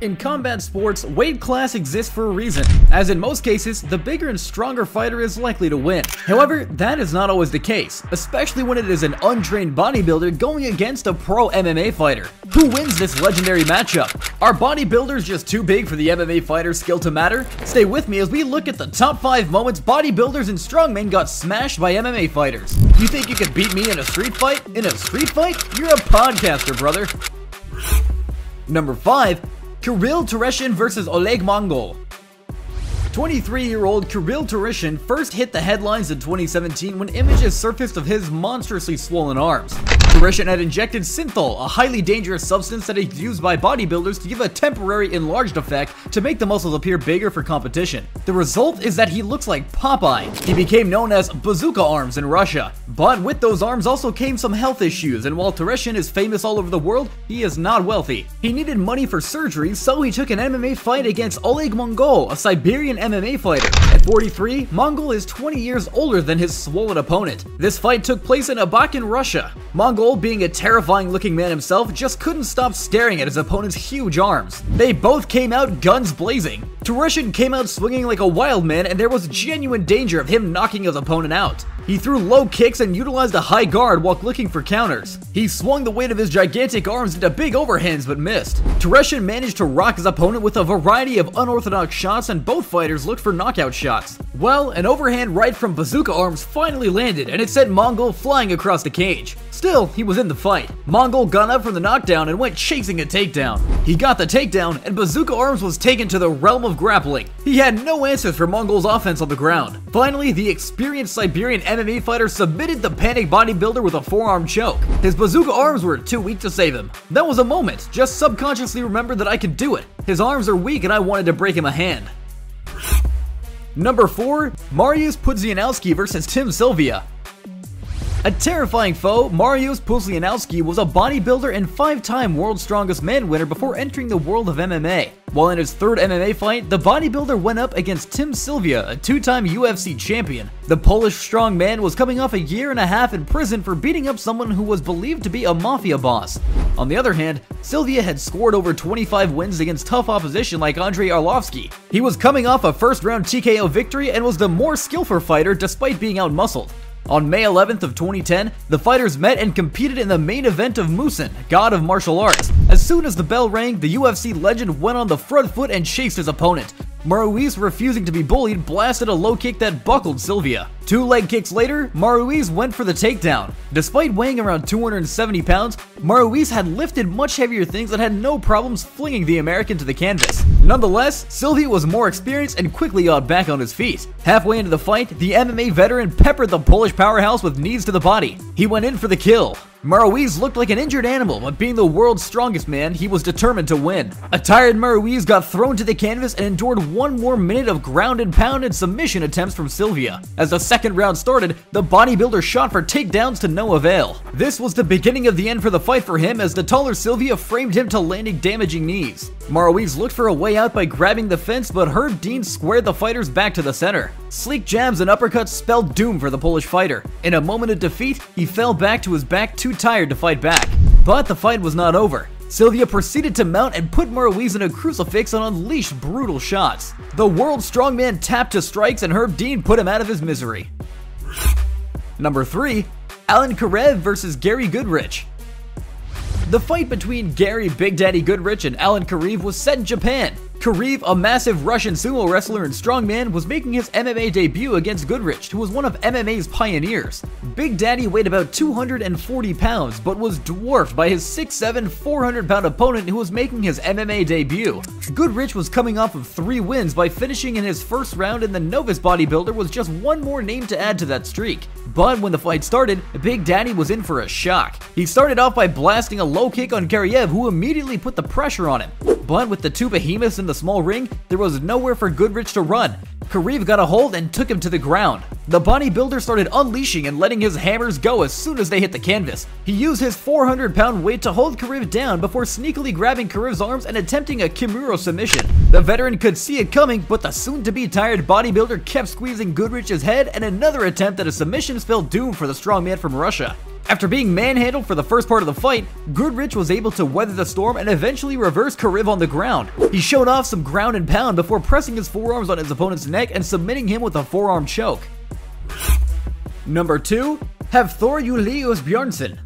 In combat sports, weight class exists for a reason, as in most cases, the bigger and stronger fighter is likely to win. However, that is not always the case, especially when it is an untrained bodybuilder going against a pro MMA fighter. Who wins this legendary matchup? Are bodybuilders just too big for the MMA fighter's skill to matter? Stay with me as we look at the top 5 moments bodybuilders and strongmen got smashed by MMA fighters. You think you could beat me in a street fight? In a street fight? You're a podcaster, brother. Number 5. Kirill Tereshin versus Oleg Mongol. 23-year-old Kirill Tereshin first hit the headlines in 2017 when images surfaced of his monstrously swollen arms. Tereshin had injected synthol, a highly dangerous substance that is used by bodybuilders to give a temporary enlarged effect to make the muscles appear bigger for competition. The result is that he looks like Popeye. He became known as Bazooka Arms in Russia. But with those arms also came some health issues, and while Tereshin is famous all over the world, he is not wealthy. He needed money for surgery, so he took an MMA fight against Oleg Mongol, a Siberian MMA fighter. At 43, Mongol is 20 years older than his swollen opponent. This fight took place in Abakan, Russia. Mongol, being a terrifying looking man himself, just couldn't stop staring at his opponent's huge arms. They both came out guns blazing. Tereshin came out swinging like a wild man and there was genuine danger of him knocking his opponent out. He threw low kicks and utilized a high guard while looking for counters. He swung the weight of his gigantic arms into big overhands but missed. Tereshin managed to rock his opponent with a variety of unorthodox shots and both fighters looked for knockout shots. Well, an overhand right from Bazooka Arms finally landed and it sent Mongol flying across the cage. Still, he was in the fight. Mongol got up from the knockdown and went chasing a takedown. He got the takedown and Bazooka Arms was taken to the realm of grappling. He had no answers for Mongol's offense on the ground. Finally, the experienced Siberian MMA fighter submitted the panic bodybuilder with a forearm choke. His bazooka arms were too weak to save him. That was a moment, just subconsciously remembered that I could do it. His arms are weak and I wanted to break him a hand. Number 4, Mariusz Pudzianowski versus Tim Sylvia. A terrifying foe, Mariusz Pudzianowski was a bodybuilder and five-time World's Strongest Man winner before entering the world of MMA. While in his third MMA fight, the bodybuilder went up against Tim Sylvia, a two-time UFC champion. The Polish strongman was coming off a year and a half in prison for beating up someone who was believed to be a mafia boss. On the other hand, Sylvia had scored over 25 wins against tough opposition like Andrei Arlovsky. He was coming off a first-round TKO victory and was the more skillful fighter despite being outmuscled. On May 11th of 2010, the fighters met and competed in the main event of Moosin, God of Martial Arts. As soon as the bell rang, the UFC legend went on the front foot and chased his opponent. Mariusz, refusing to be bullied, blasted a low kick that buckled Sylvia. Two leg kicks later, Mariusz went for the takedown. Despite weighing around 270 pounds, Mariusz had lifted much heavier things and had no problems flinging the American to the canvas. Nonetheless, Sylvia was more experienced and quickly got back on his feet. Halfway into the fight, the MMA veteran peppered the Polish powerhouse with knees to the body. He went in for the kill. Mariusz looked like an injured animal, but being the world's strongest man, he was determined to win. A tired Mariusz got thrown to the canvas and endured one more minute of ground and pound and submission attempts from Sylvia. As the second round started, the bodybuilder shot for takedowns to no avail. This was the beginning of the end for the fight for him as the taller Sylvia framed him to landing damaging knees. Mariusz looked for a way out by grabbing the fence, but Herb Dean squared the fighters back to the center. Sleek jabs and uppercuts spelled doom for the Polish fighter. In a moment of defeat, he fell back to his back too tired to fight back. But the fight was not over. Sylvia proceeded to mount and put Mariusz in a crucifix and unleashed brutal shots. The world strongman tapped to strikes and Herb Dean put him out of his misery. Number 3. Alan Karaev versus Gary Goodridge. The fight between Gary Big Daddy Goodridge and Alan Karaev was set in Japan. Karaev, a massive Russian sumo wrestler and strongman, was making his MMA debut against Goodridge, who was one of MMA's pioneers. Big Daddy weighed about 240 pounds, but was dwarfed by his 6'7", 400 pound opponent who was making his MMA debut. Goodridge was coming off of three wins by finishing in his first round and the novice bodybuilder was just one more name to add to that streak. But when the fight started, Big Daddy was in for a shock. He started off by blasting a low kick on Karaev who immediately put the pressure on him. But with the two behemoths in the small ring, there was nowhere for Goodridge to run. Karaev got a hold and took him to the ground. The bodybuilder started unleashing and letting his hammers go as soon as they hit the canvas. He used his 400 pound weight to hold Karaev down before sneakily grabbing Karaev's arms and attempting a Kimura submission. The veteran could see it coming, but the soon to be tired bodybuilder kept squeezing Goodridge's head and another attempt at a submission spelled doom for the strongman from Russia. After being manhandled for the first part of the fight, Goodridge was able to weather the storm and eventually reverse Karaev on the ground. He showed off some ground and pound before pressing his forearms on his opponent's neck and submitting him with a forearm choke. Number 2. Hafthor Julius Bjornsson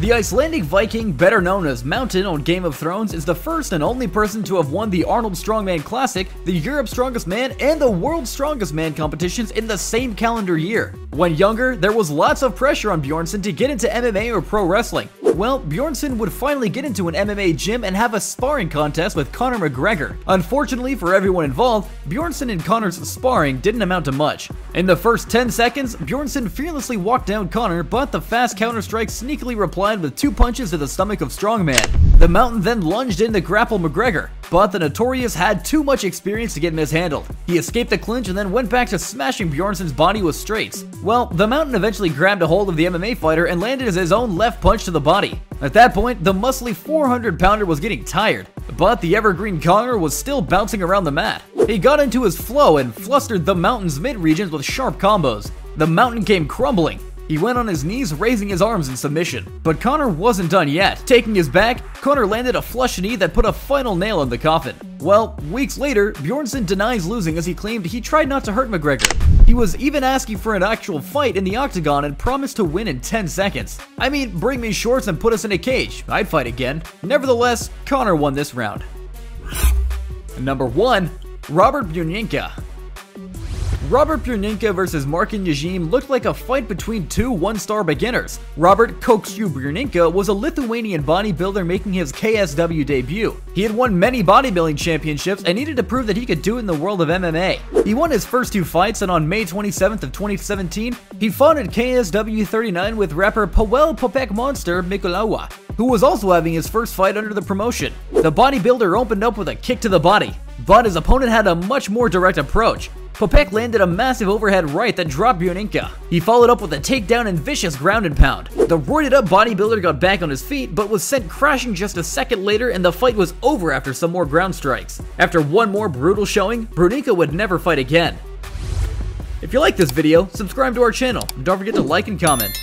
the Icelandic Viking, better known as Mountain on Game of Thrones, is the first and only person to have won the Arnold Strongman Classic, the Europe's Strongest Man, and the World's Strongest Man competitions in the same calendar year. When younger, there was lots of pressure on Bjornsson to get into MMA or pro wrestling. Well, Bjornsson would finally get into an MMA gym and have a sparring contest with Conor McGregor. Unfortunately for everyone involved, Bjornsson and Conor's sparring didn't amount to much. In the first 10 seconds, Bjornsson fearlessly walked down Conor, but the fast counter-strike sneakily replied with two punches to the stomach of Strongman. The Mountain then lunged in to grapple McGregor, but the Notorious had too much experience to get mishandled. He escaped the clinch and then went back to smashing Bjornsson's body with straights. Well, the Mountain eventually grabbed a hold of the MMA fighter and landed his own left punch to the body. At that point, the muscly 400 pounder was getting tired, but the evergreen Conor was still bouncing around the mat. He got into his flow and flustered the Mountain's mid regions with sharp combos. The Mountain came crumbling, he went on his knees, raising his arms in submission. But Conor wasn't done yet. Taking his back, Conor landed a flush knee that put a final nail in the coffin. Well, weeks later, Bjornsson denies losing as he claimed he tried not to hurt McGregor. He was even asking for an actual fight in the octagon and promised to win in 10 seconds. I mean, bring me shorts and put us in a cage. I'd fight again. Nevertheless, Conor won this round. Number 1. Robert Burneika Robert Burneika versus Markin Yajim looked like a fight between two one-star beginners. Robert Kokshu Burneika was a Lithuanian bodybuilder making his KSW debut. He had won many bodybuilding championships and needed to prove that he could do it in the world of MMA. He won his first two fights and on May 27th of 2017, he fought at KSW 39 with rapper Powell Popek Monster Mikulawa, who was also having his first fight under the promotion. The bodybuilder opened up with a kick to the body, but his opponent had a much more direct approach. Popek landed a massive overhead right that dropped Burneika. He followed up with a takedown and vicious ground and pound. The roided up bodybuilder got back on his feet, but was sent crashing just a second later and the fight was over after some more ground strikes. After one more brutal showing, Burneika would never fight again. If you like this video, subscribe to our channel, and don't forget to like and comment.